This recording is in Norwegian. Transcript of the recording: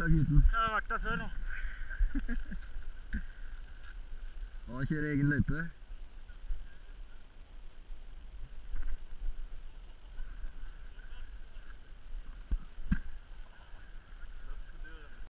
sa gutten. Jeg har vært der før nå. Da kjører egen løype.